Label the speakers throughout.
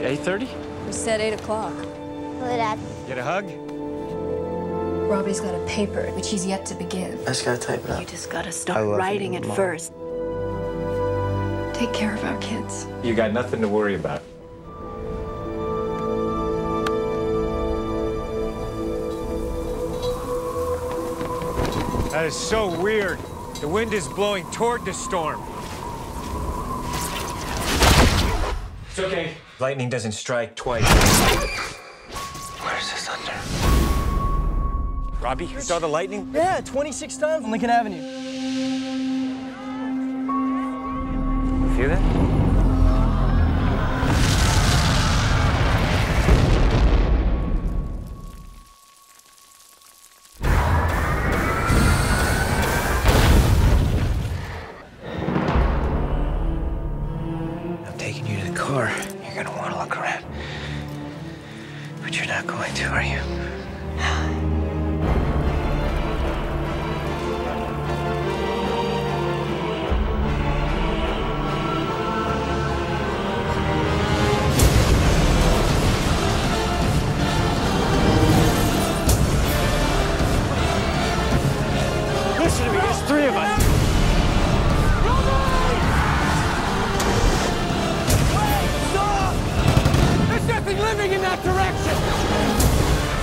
Speaker 1: 8.30?
Speaker 2: We said 8 o'clock.
Speaker 3: Hello, Dad.
Speaker 1: Get a hug?
Speaker 2: Robbie's got a paper, which he's yet to begin.
Speaker 4: I just gotta type it up.
Speaker 5: You just gotta start writing it first.
Speaker 2: Take care of our kids.
Speaker 1: You got nothing to worry about. That is so weird. The wind is blowing toward the storm. It's okay. Lightning doesn't strike twice.
Speaker 4: Where's this thunder?
Speaker 1: Robbie, you saw the lightning?
Speaker 6: Yeah, 26 times on Lincoln Avenue.
Speaker 1: You Feel that?
Speaker 4: Taking you to the car. You're gonna wanna look around. But you're not going to, are you?
Speaker 1: Listen to me, there's three of us.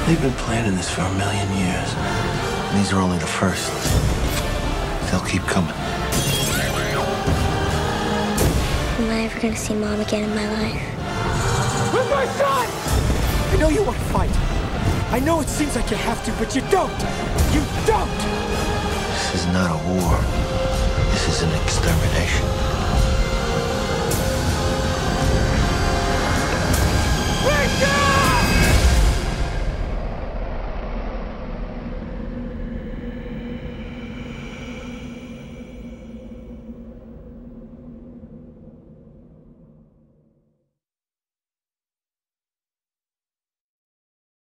Speaker 4: They've been planning this for a million years. And these are only the first. They'll keep coming.
Speaker 3: Am I ever gonna see Mom again in my life?
Speaker 1: Where's my son?
Speaker 6: I know you want to fight. I know it seems like you have to, but you don't. You don't.
Speaker 4: This is not a war. This is an extermination.